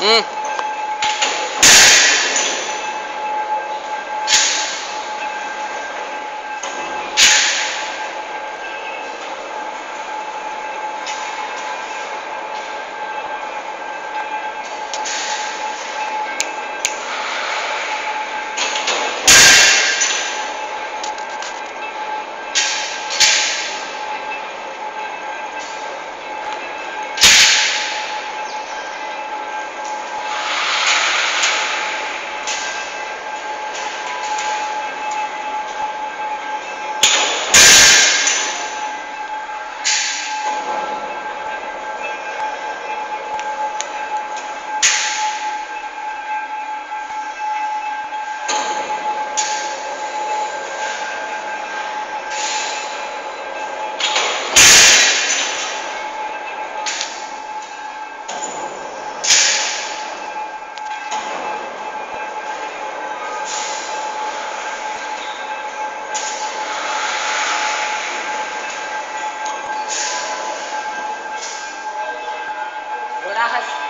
ಹ್ಮ್ bajas.